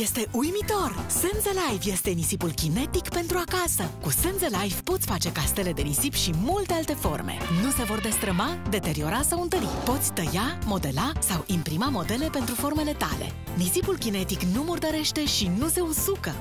Este uimitor! Senze Life este nisipul kinetic pentru acasă. Cu Senze Life poți face castele de nisip și multe alte forme. Nu se vor destrăma, deteriora sau întări. Poți tăia, modela sau imprima modele pentru formele tale. Nisipul kinetic nu murdărește și nu se usucă.